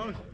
Oh.